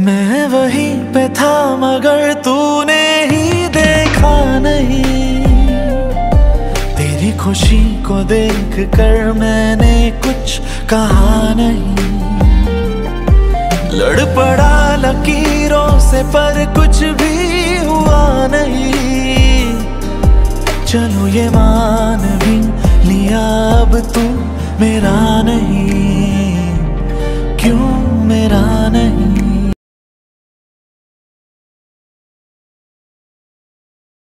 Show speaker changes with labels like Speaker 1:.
Speaker 1: मैं वहीं पे था, मगर तूने ही देखा नहीं। तेरी खुशी को देख कर मैंने कुछ कहा नहीं। लड़ पड़ा लकीरों से, पर कुछ भी हुआ नहीं। चलो ये मान भी लिया, अब तू मेरा नहीं। क्यों मेरा नहीं?